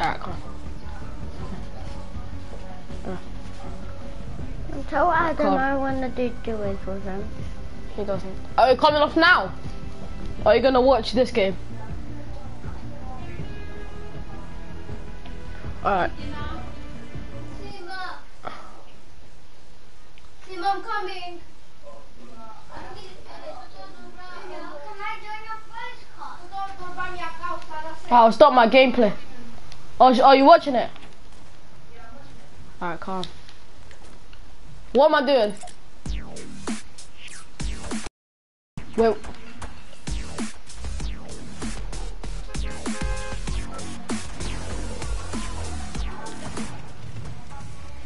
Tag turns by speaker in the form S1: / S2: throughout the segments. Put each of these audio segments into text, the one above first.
S1: Alright, come on.
S2: Tell Adam
S1: Come.
S2: I want to do duels with him.
S1: He doesn't. Are you coming off now? Or are you gonna watch this game? Alright.
S3: Sima. Sima, I'm coming. Can I join your first call?
S1: I'll stop my gameplay. Oh, are oh, you watching it? Alright, calm. What am I doing? Wait.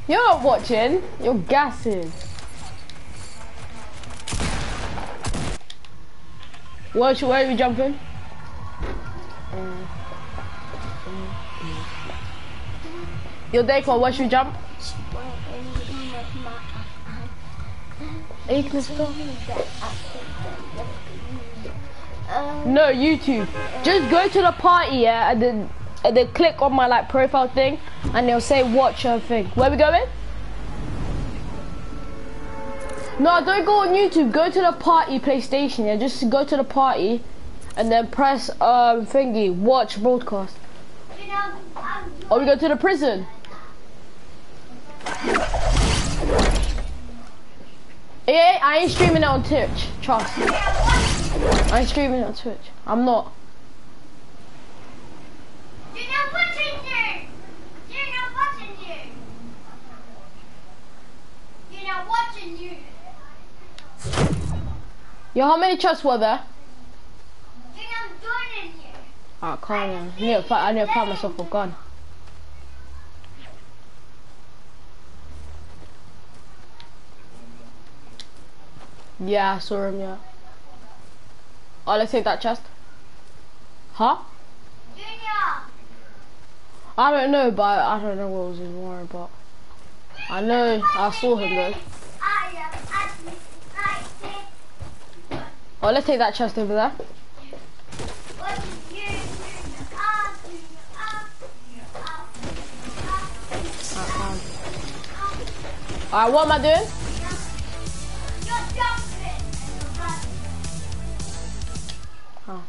S1: You're not watching. You're gassing. Where, should- where are we jumping? Yo, where should we jump? No, YouTube. Just go to the party, yeah, and then and then click on my like profile thing, and they'll say watch her thing. Where we going? No, don't go on YouTube. Go to the party PlayStation. Yeah, just go to the party, and then press um thingy watch broadcast. Or we go to the prison. Yeah, I ain't streaming it on Twitch. Trust. I ain't streaming on Twitch. I'm not.
S3: You're not watching you. You're not watching you. You're not watching you.
S1: Yo, how many chests were there?
S3: You're not.
S1: Ah, down. I need to find, I need to find myself a gun. Yeah, I saw him, yeah. Oh, let's take that chest. Huh?
S3: Junior.
S1: I don't know, but I don't know what was in war, but I know I saw him though. Oh, let's take that chest over there. Alright, what am I doing? Oh.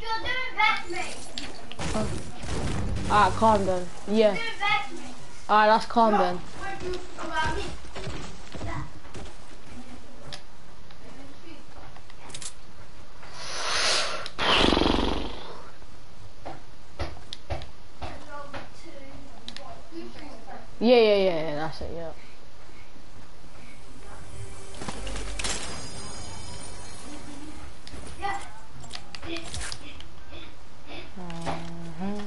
S3: You're doing back me.
S1: Alright, calm down. Yeah.
S3: Doing back me.
S1: Alright, that's calm then.
S3: What do you about me?
S1: Yeah, yeah, yeah, yeah, that's it, yeah. Uh-huh.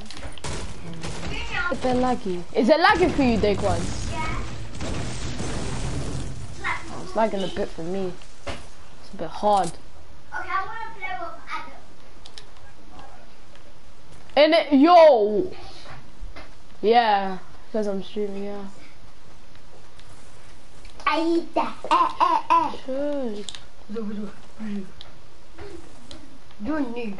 S1: It's a laggy. Is it lagging for you, Daquan? Oh, it's lagging a bit for me. It's a bit hard.
S3: Okay, I want to play with Adam.
S1: And it, yo! Yeah, because I'm streaming, yeah.
S2: Aida. Eh, eh, eh.
S1: Sure.
S2: You're new.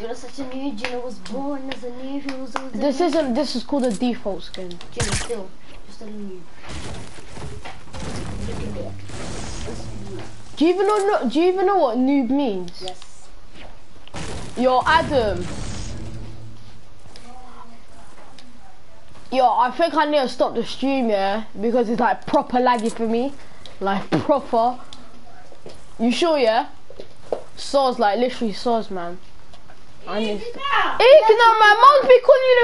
S2: You're such a new. Gina was born as a new. He was always a
S1: This
S2: new.
S1: isn't, this is called a default skin.
S2: Gina still. Just a new. Look at it.
S1: Do you even know, do you even know what noob means?
S2: Yes.
S1: Yo, Adam. Yo, I think I need to stop the stream, yeah? Because it's like proper laggy for me. Like proper. You sure, yeah? Saws, like literally saws, man. I need to...
S3: Now.
S1: Eh, Ignore, man. Must be calling you